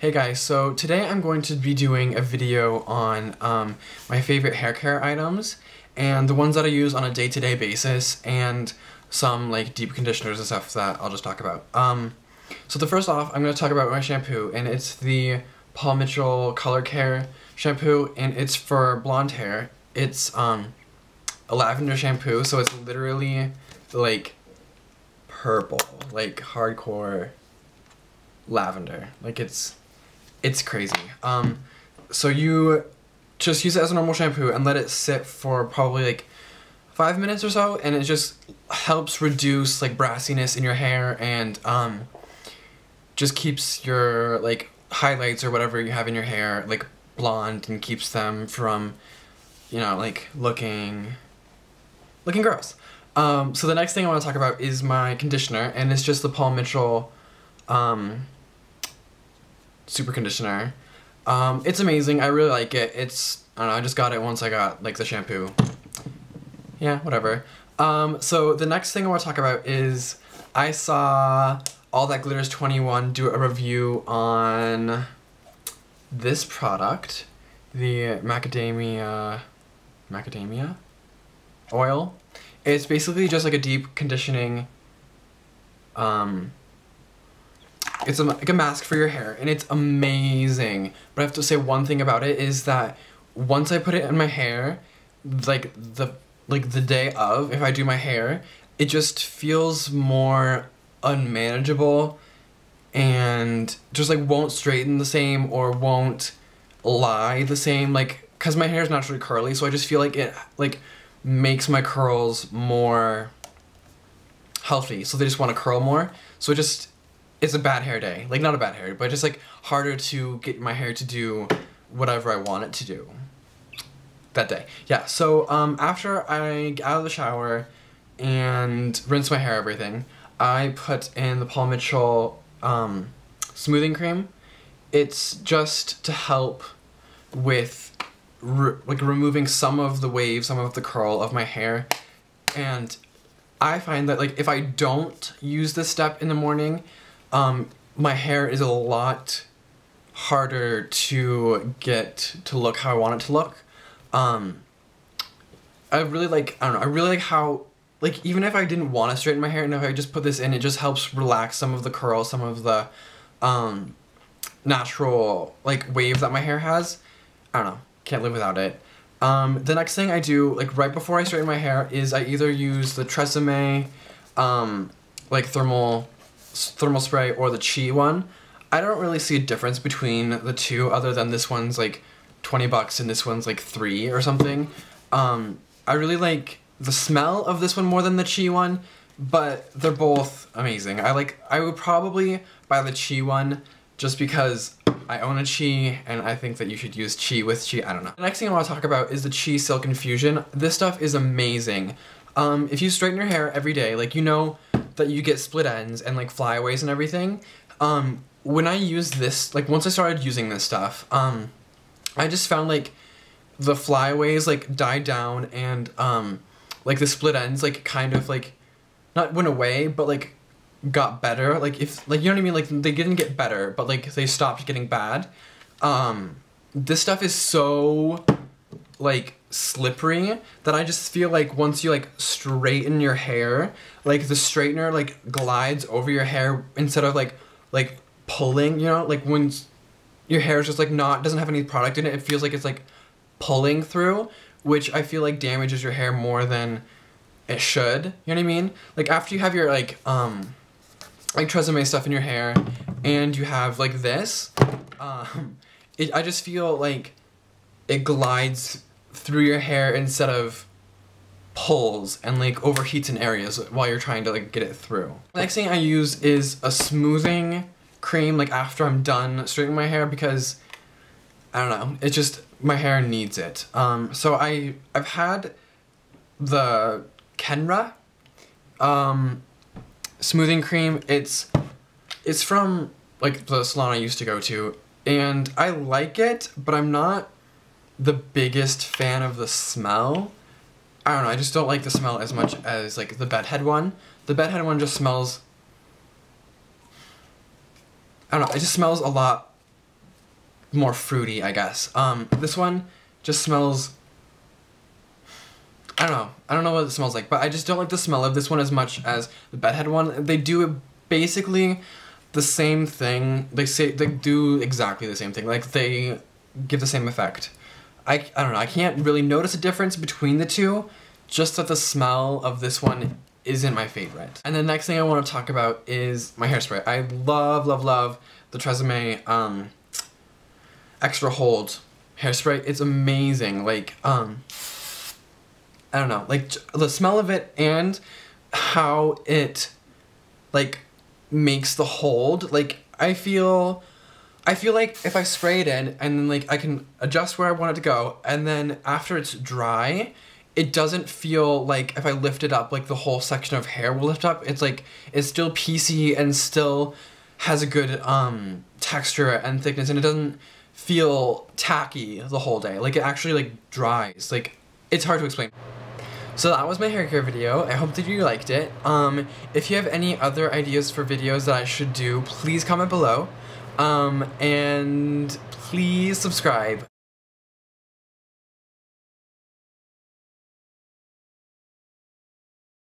Hey guys, so today I'm going to be doing a video on um, my favorite hair care items and the ones that I use on a day-to-day -day basis and some like deep conditioners and stuff that I'll just talk about. Um, so the first off, I'm going to talk about my shampoo and it's the Paul Mitchell Color Care shampoo and it's for blonde hair. It's um, a lavender shampoo, so it's literally like purple, like hardcore lavender. Like it's it's crazy. Um, so you just use it as a normal shampoo and let it sit for probably like five minutes or so, and it just helps reduce like brassiness in your hair and um, just keeps your like highlights or whatever you have in your hair like blonde and keeps them from you know like looking looking gross. Um, so the next thing I want to talk about is my conditioner, and it's just the Paul Mitchell um, super conditioner. Um, it's amazing. I really like it. It's I don't know. I just got it once I got like the shampoo. Yeah, whatever. Um, so the next thing I want to talk about is I saw All That Glitters 21 do a review on this product, the macadamia macadamia oil. It's basically just like a deep conditioning um, it's a, like a mask for your hair, and it's amazing. But I have to say one thing about it is that once I put it in my hair, like the like the day of, if I do my hair, it just feels more unmanageable and just like won't straighten the same or won't lie the same like because my hair is naturally curly so i just feel like it like makes my curls more healthy so they just want to curl more so it just it's a bad hair day. Like not a bad hair, day, but just like harder to get my hair to do whatever I want it to do that day. Yeah, so um, after I get out of the shower and rinse my hair, everything, I put in the Paul Mitchell um, smoothing cream. It's just to help with re like removing some of the wave, some of the curl of my hair. And I find that like if I don't use this step in the morning, um, my hair is a lot harder to get to look how I want it to look. Um, I really like, I don't know, I really like how, like, even if I didn't want to straighten my hair, and if I just put this in, it just helps relax some of the curl, some of the, um, natural, like, wave that my hair has. I don't know, can't live without it. Um, the next thing I do, like, right before I straighten my hair, is I either use the Tresemme, um, like, thermal thermal spray or the Chi one. I don't really see a difference between the two other than this one's like 20 bucks and this one's like 3 or something. Um, I really like the smell of this one more than the Chi one, but they're both amazing. I like I would probably buy the Chi one just because I own a Chi and I think that you should use Chi with Chi, I don't know. The next thing I want to talk about is the Chi Silk Infusion. This stuff is amazing. Um, if you straighten your hair every day, like you know that you get split ends and like flyaways and everything. Um, when I use this, like once I started using this stuff, um, I just found like the flyaways like died down and um, like the split ends like kind of like not went away, but like got better. Like if like you know what I mean? Like they didn't get better, but like they stopped getting bad. Um, this stuff is so like slippery that I just feel like once you like straighten your hair, like the straightener like glides over your hair instead of like like pulling, you know, like when your hair is just like not doesn't have any product in it, it feels like it's like pulling through, which I feel like damages your hair more than it should. You know what I mean? Like after you have your like um like Tresemme stuff in your hair and you have like this, um it I just feel like it glides through your hair instead of pulls and like overheats in areas while you're trying to like get it through. Next thing I use is a smoothing cream like after I'm done straightening my hair because I don't know, it just my hair needs it. Um, so I I've had the Kenra um, smoothing cream. It's it's from like the salon I used to go to and I like it, but I'm not the biggest fan of the smell. I don't know, I just don't like the smell as much as like the bedhead one. The bedhead one just smells I don't know, it just smells a lot more fruity, I guess. Um, this one just smells. I don't know. I don't know what it smells like, but I just don't like the smell of this one as much as the bedhead one. They do basically the same thing. They say they do exactly the same thing. Like they give the same effect. I, I don't know. I can't really notice a difference between the two. Just that the smell of this one isn't my favorite. And the next thing I want to talk about is my hairspray. I love, love, love the Tresemme um, Extra Hold hairspray. It's amazing. Like, um, I don't know, like the smell of it and how it, like, makes the hold. Like, I feel, I feel like if I spray it in and then like I can adjust where I want it to go, and then after it's dry, it doesn't feel like if I lift it up, like the whole section of hair will lift up. It's like it's still piecey and still has a good um, texture and thickness, and it doesn't feel tacky the whole day. Like it actually like dries. Like it's hard to explain. So that was my hair care video. I hope that you liked it. Um, if you have any other ideas for videos that I should do, please comment below. Um, and please subscribe.